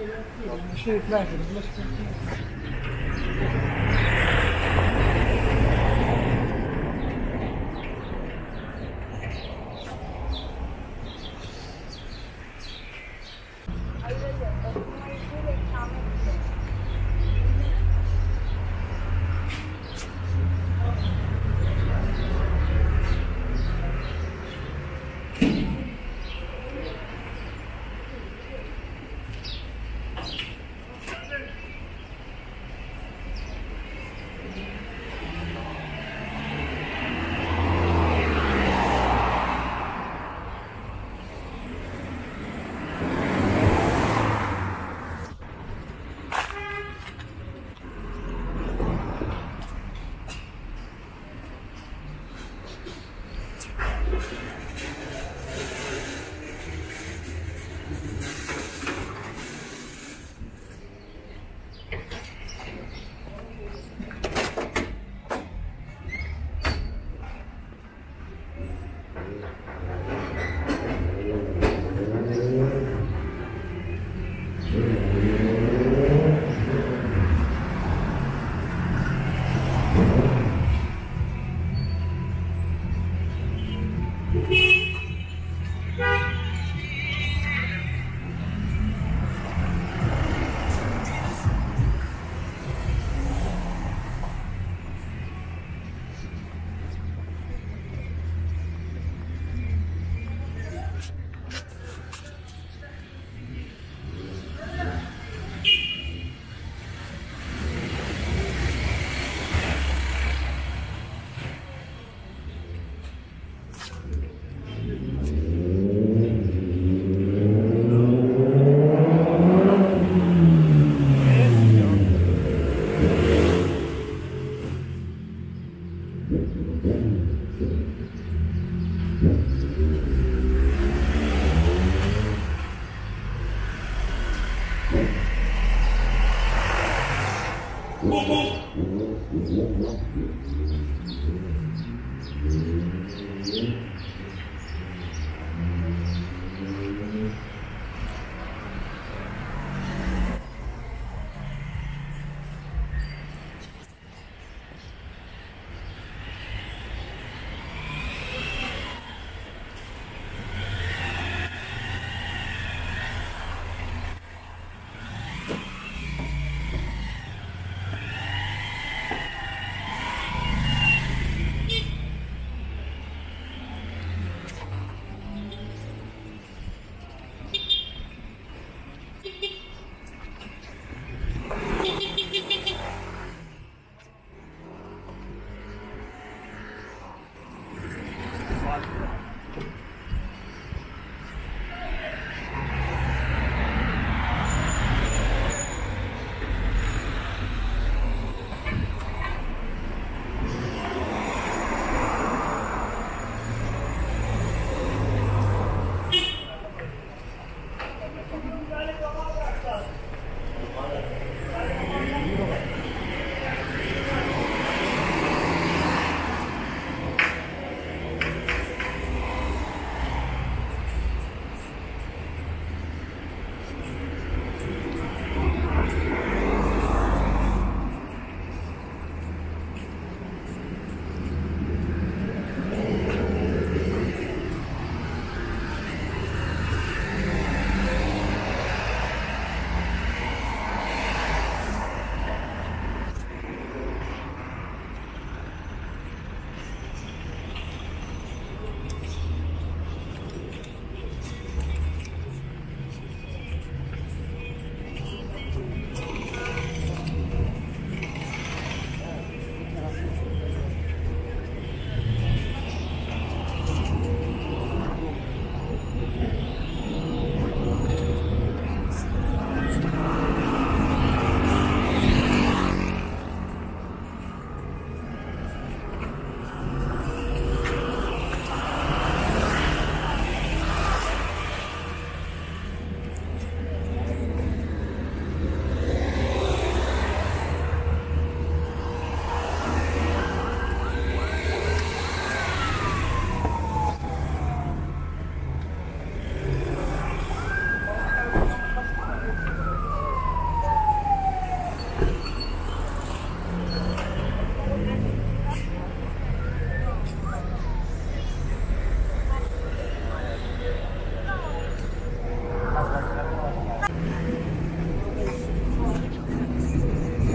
Shoot, man. I will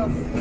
Yeah.